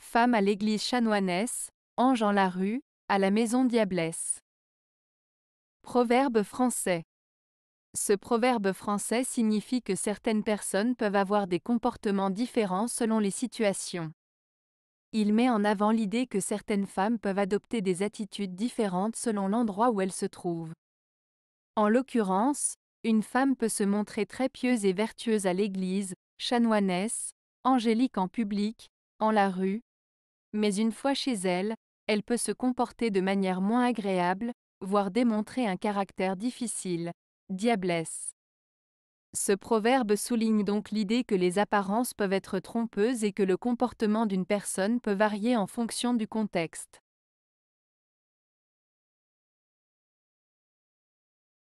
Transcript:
Femme à l'église chanoinesse, ange en la rue, à la maison diablesse. Proverbe français. Ce proverbe français signifie que certaines personnes peuvent avoir des comportements différents selon les situations. Il met en avant l'idée que certaines femmes peuvent adopter des attitudes différentes selon l'endroit où elles se trouvent. En l'occurrence, une femme peut se montrer très pieuse et vertueuse à l'église, chanoinesse, angélique en public, en la rue, mais une fois chez elle, elle peut se comporter de manière moins agréable, voire démontrer un caractère difficile, diablesse. Ce proverbe souligne donc l'idée que les apparences peuvent être trompeuses et que le comportement d'une personne peut varier en fonction du contexte.